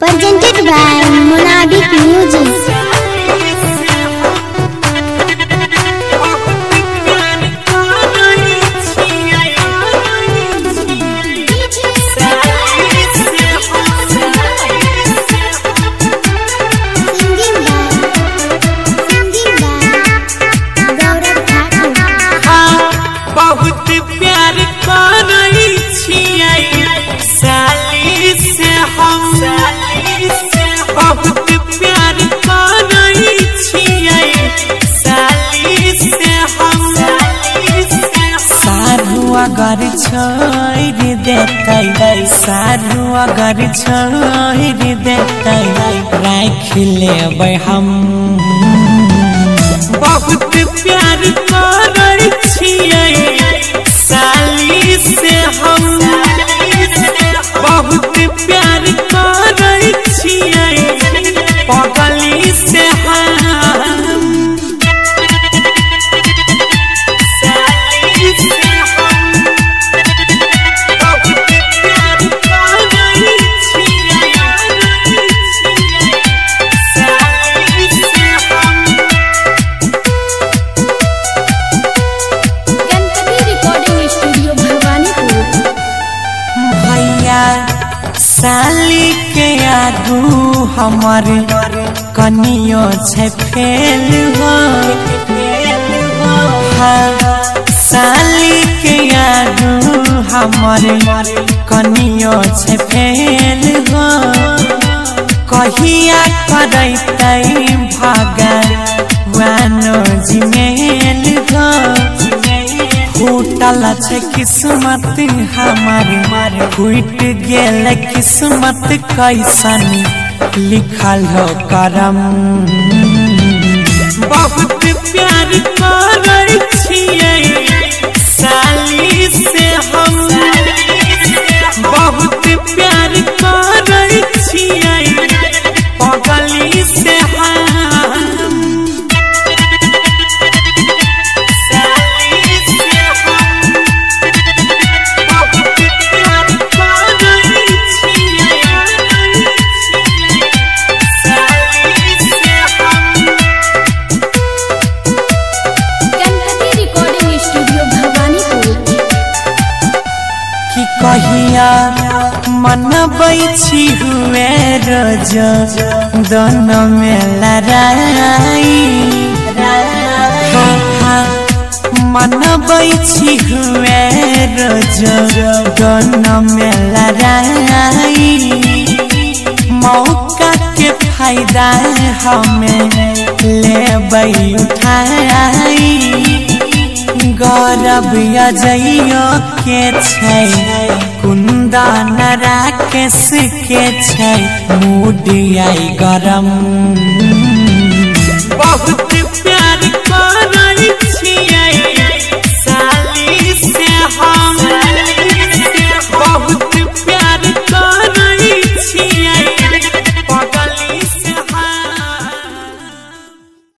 Presented by Monadic Music. अगर छोड़ देतै सारू अगर छोड़ देतै राख लेबै हम। बहुत प्यार करै छियै भैया साली के आगू हमर कनियो छै फेल हो। हाँ, साली के आगू हमर कनियो छै फेल हो। कहिया करैतै भगवानो जिमेल हो। फूटल किस्मत मार फूट गेल किस्मत कैसन लिखल हो करम। बहुत प्यार करे छियै। कहिया मनबै छी हुए रोज दोनों में लड़ाई हाँ, हाँ, मनबै छी हुए रोज दोनों में लड़ाई मौका के फायदा हमें लेबै उठाई। गौरव अजइयो के छै। नरा राकेश के छै। मूड आई गरम। बहुत